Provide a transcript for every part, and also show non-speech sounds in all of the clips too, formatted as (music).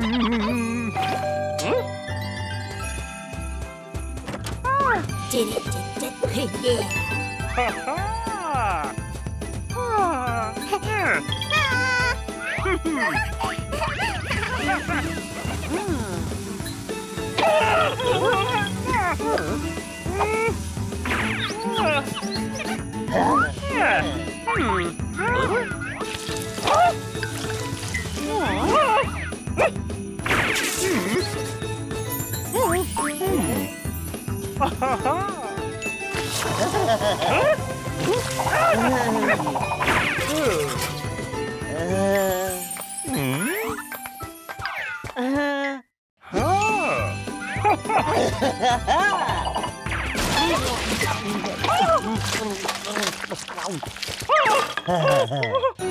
Hmm. it, did Oh!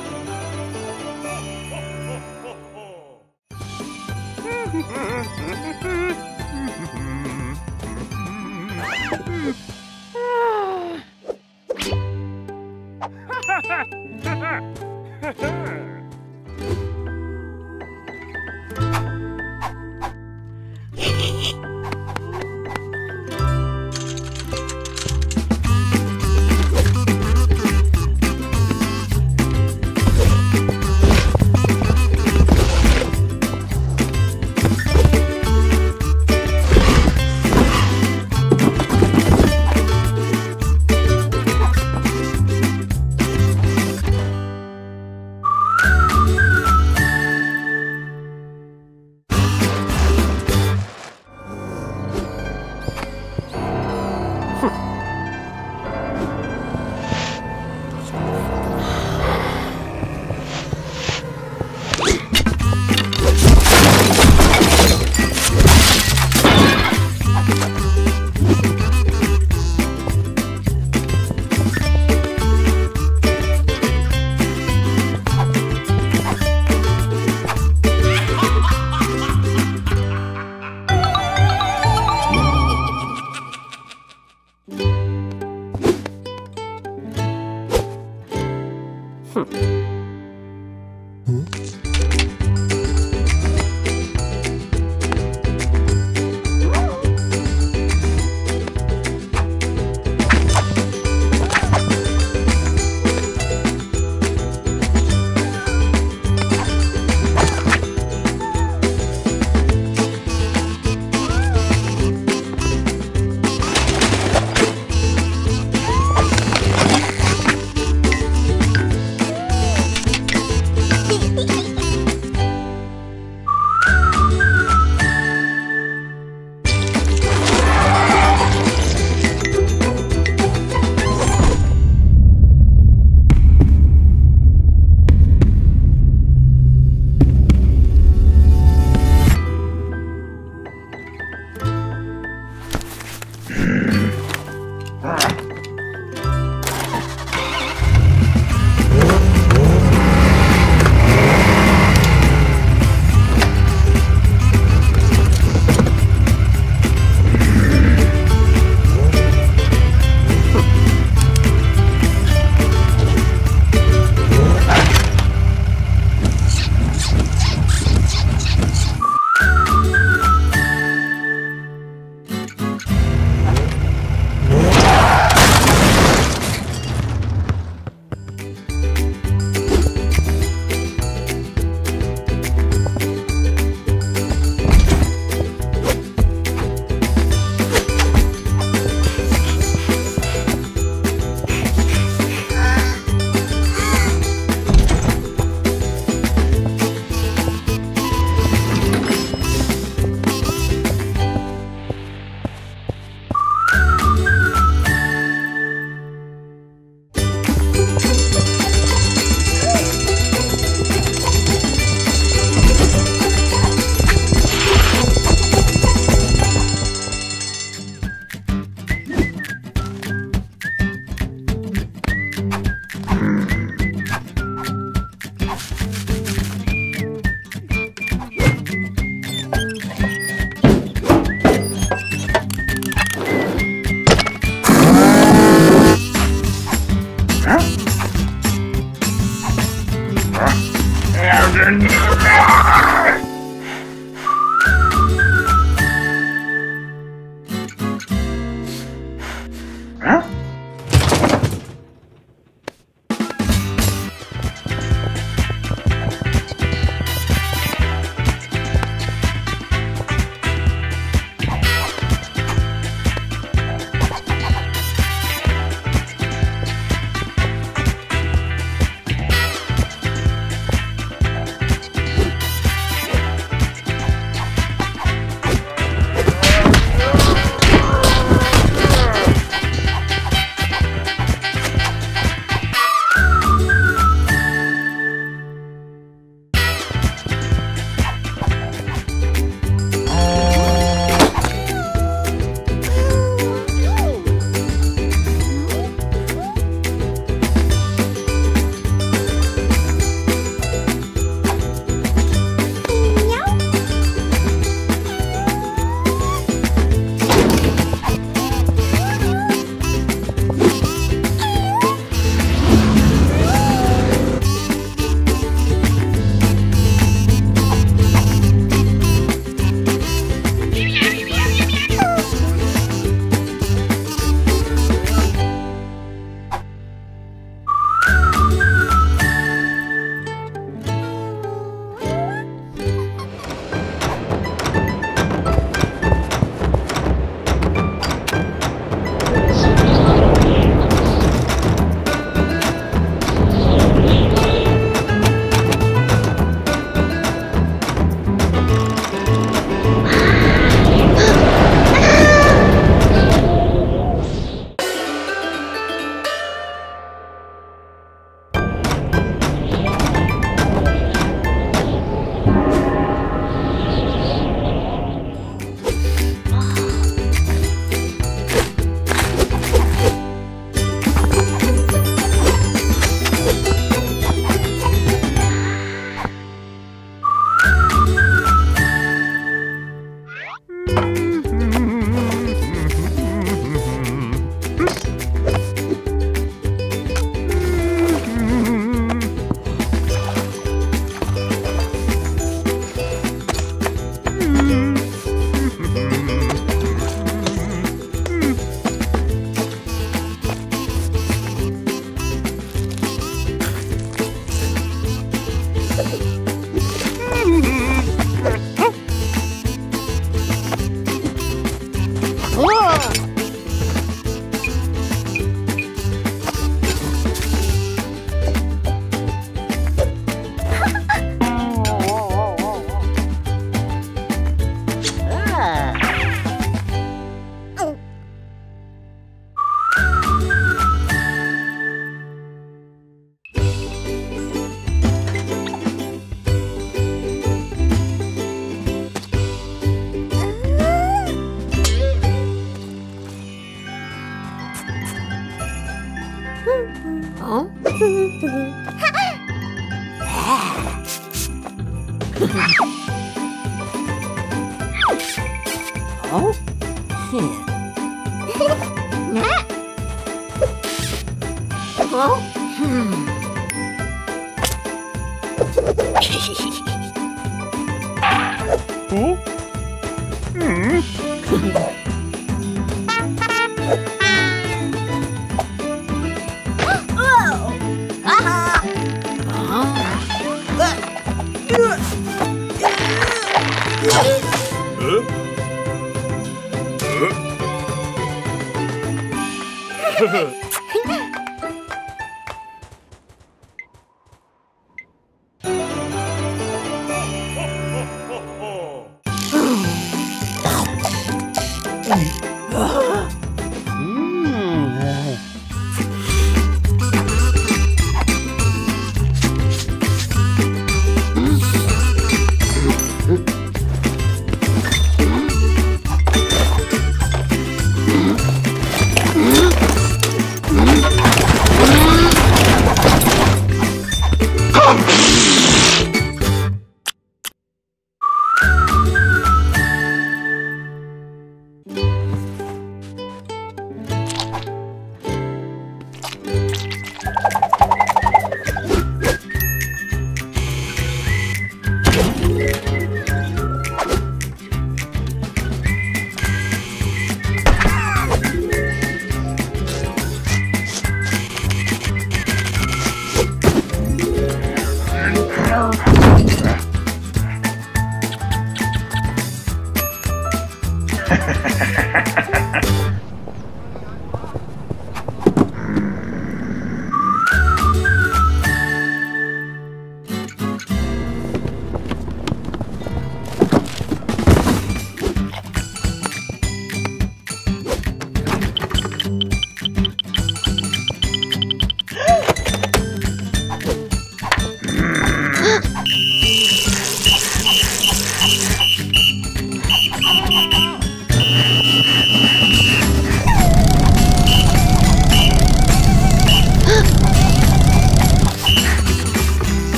(laughs) (laughs) (laughs) Ha ha ha!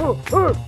Oh, oh.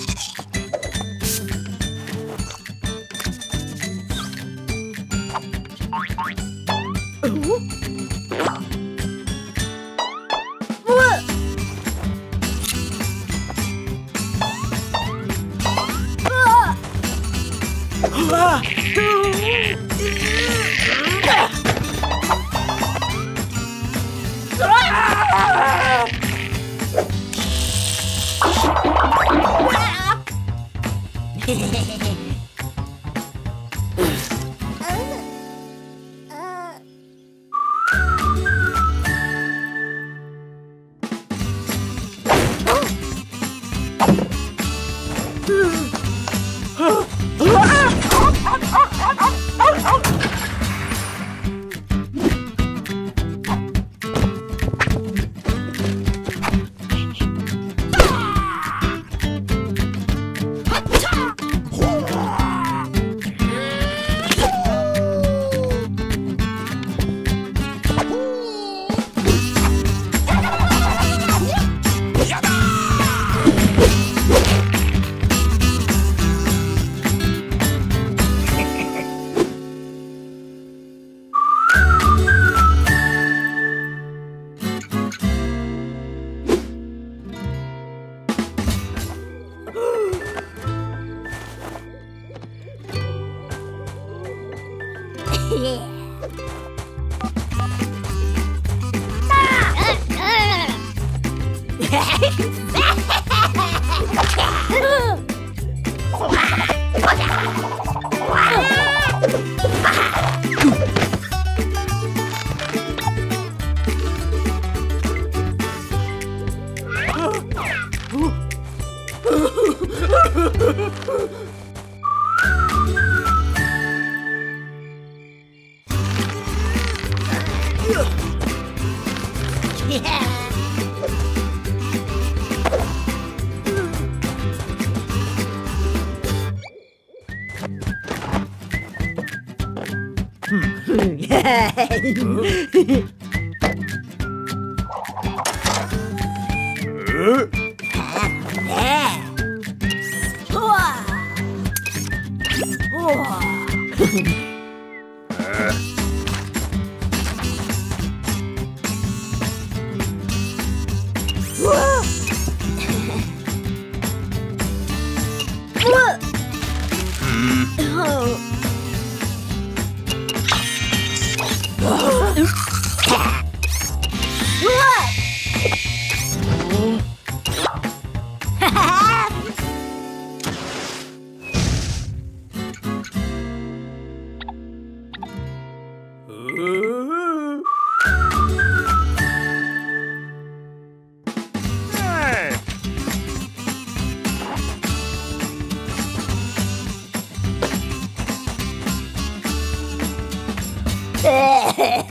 yeah. (laughs) (laughs) (laughs) Oh. Ha!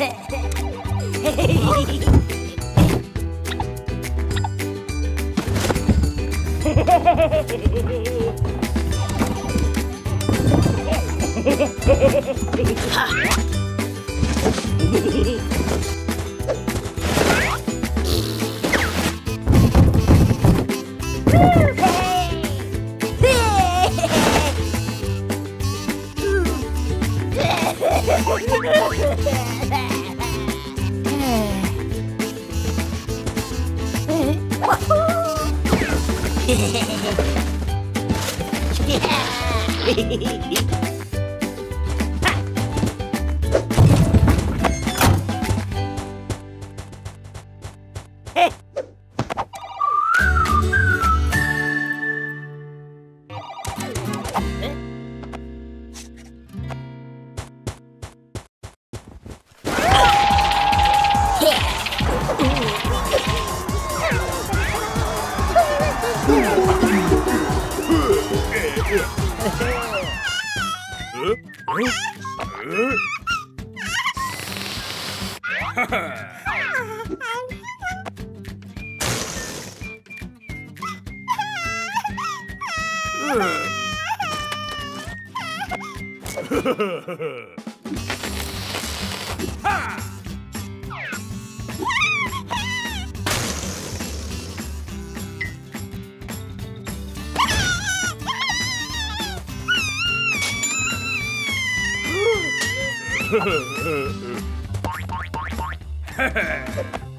ちょっと。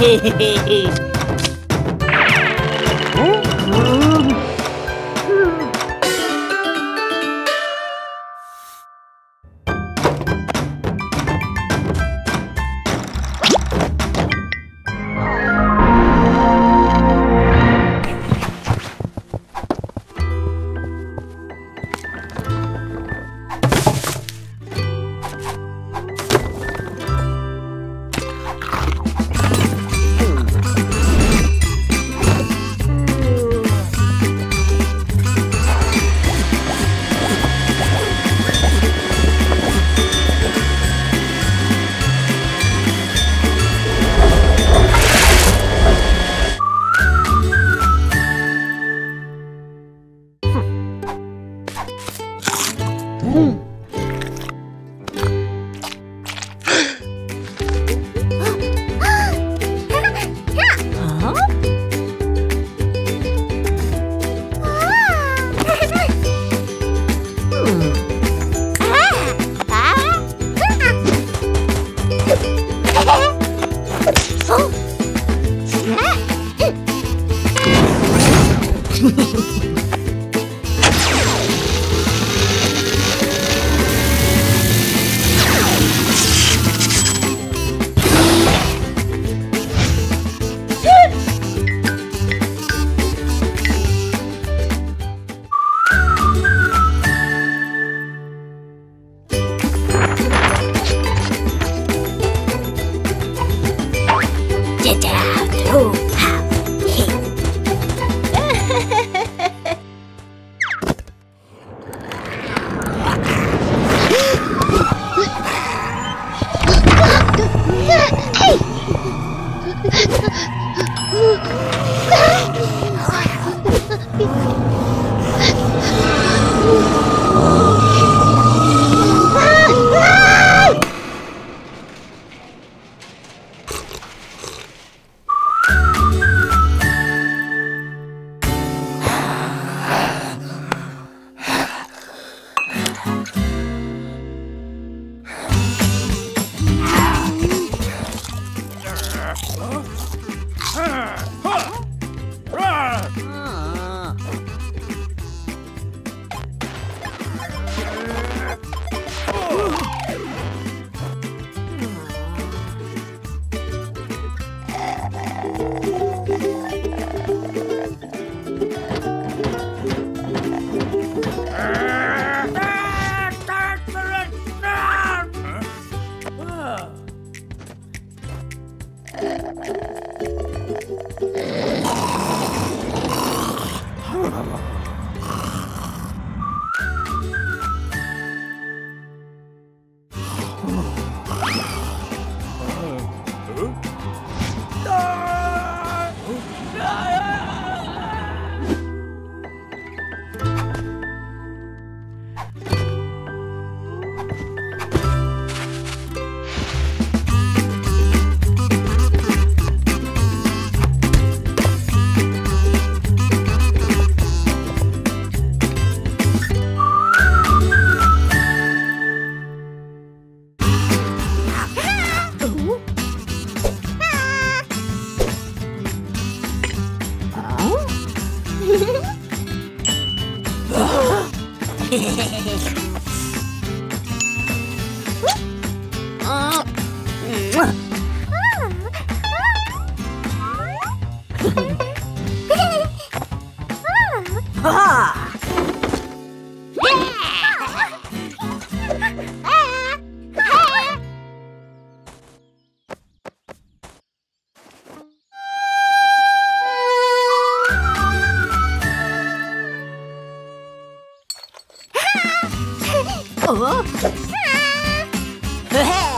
(laughs) Hehehehe Oh! (laughs)